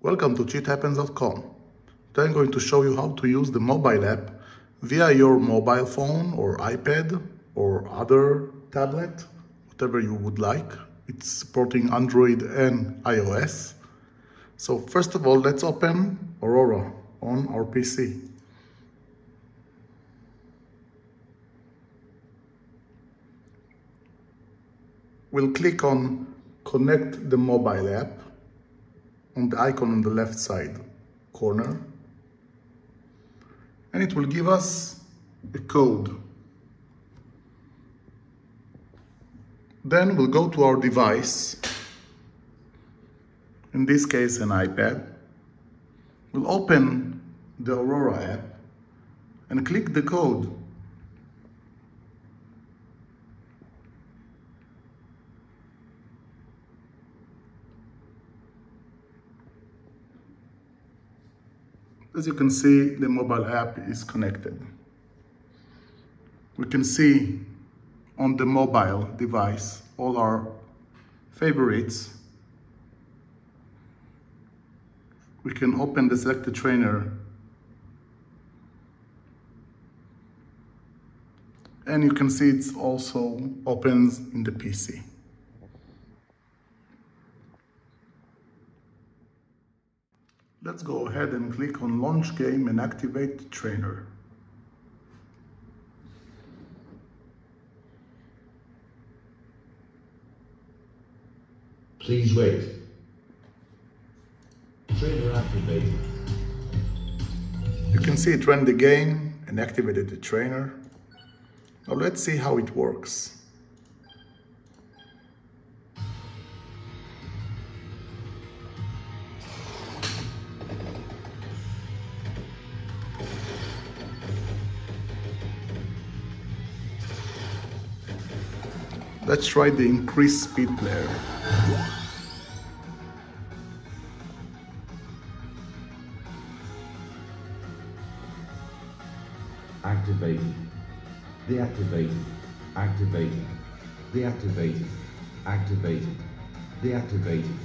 Welcome to cheathappens.com. Today I'm going to show you how to use the mobile app via your mobile phone or iPad or other tablet, whatever you would like. It's supporting Android and iOS. So first of all, let's open Aurora on our PC. We'll click on connect the mobile app on the icon on the left side corner and it will give us a code. Then we'll go to our device, in this case an iPad. We'll open the Aurora app and click the code As you can see, the mobile app is connected. We can see on the mobile device all our favorites. We can open the selected trainer and you can see it also opens in the PC. Let's go ahead and click on launch game and activate the trainer. Please wait. Trainer activated. You can see it ran the game and activated the trainer. Now let's see how it works. Let's try the increased speed player. Activated. Deactivated. Activated. Deactivated. Activated. Deactivated.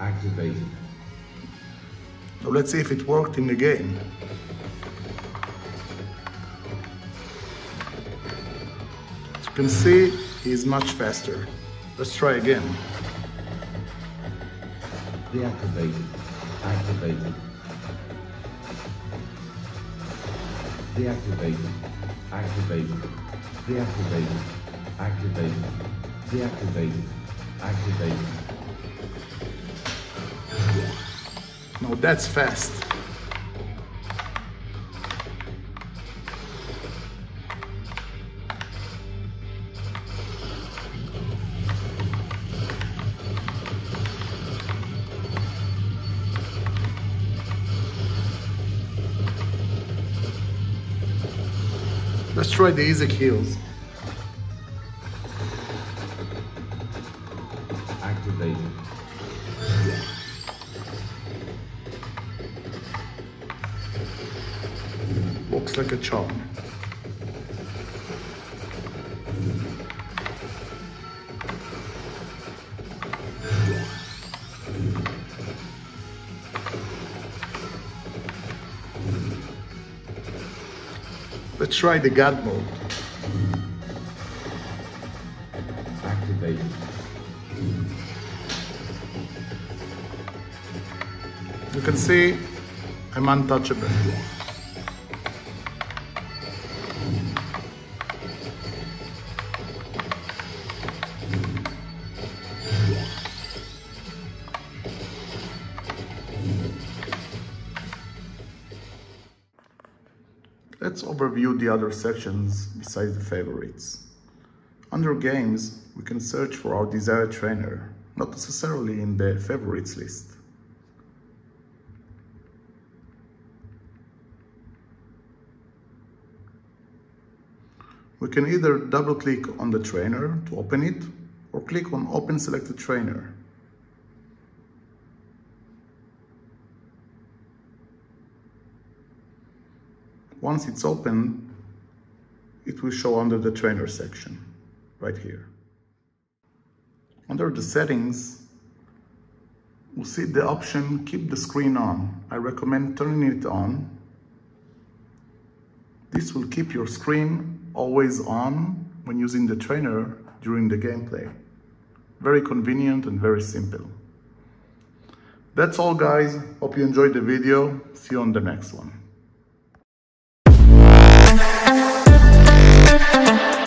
Activated. Now let's see if it worked in the game. As you can see, he's much faster. Let's try again. Deactivated. Activated. Deactivated. Activated. Deactivated. Activated. Deactivated. Activated. No, that's fast. Let's try the easy kills. Activated. Looks like a charm. Try the God mode. Activate. You can see I'm untouchable. Let's overview the other sections besides the favorites. Under games, we can search for our desired trainer, not necessarily in the favorites list. We can either double click on the trainer to open it or click on open selected trainer. Once it's open, it will show under the trainer section, right here. Under the settings, we'll see the option keep the screen on. I recommend turning it on. This will keep your screen always on when using the trainer during the gameplay. Very convenient and very simple. That's all guys. Hope you enjoyed the video. See you on the next one. Thank you.